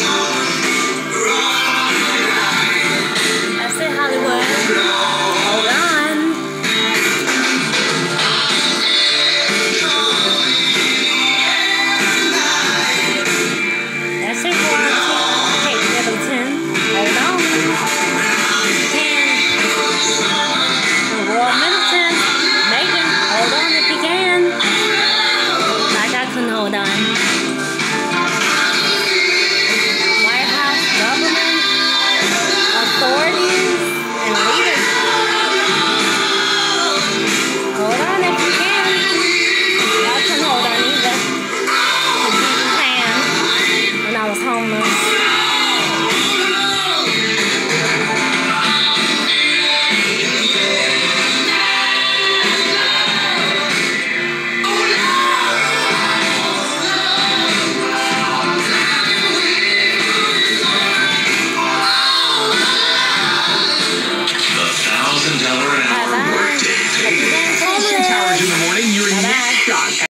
you Tower and our Workday in the morning.